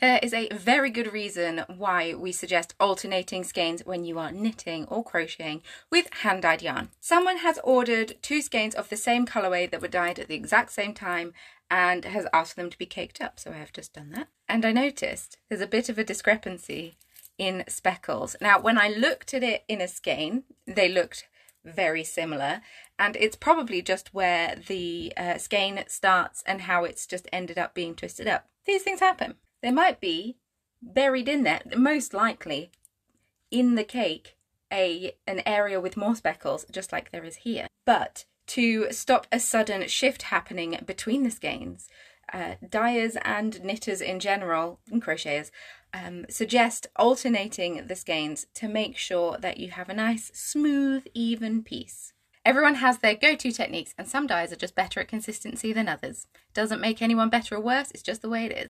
There is a very good reason why we suggest alternating skeins when you are knitting or crocheting with hand dyed yarn. Someone has ordered two skeins of the same colourway that were dyed at the exact same time and has asked for them to be caked up, so I have just done that. And I noticed there's a bit of a discrepancy in speckles. Now, when I looked at it in a skein, they looked very similar and it's probably just where the uh, skein starts and how it's just ended up being twisted up. These things happen. There might be buried in there, most likely in the cake, a an area with more speckles, just like there is here. But to stop a sudden shift happening between the skeins, uh, dyers and knitters in general, and crocheters, um, suggest alternating the skeins to make sure that you have a nice, smooth, even piece. Everyone has their go-to techniques and some dyers are just better at consistency than others. Doesn't make anyone better or worse, it's just the way it is.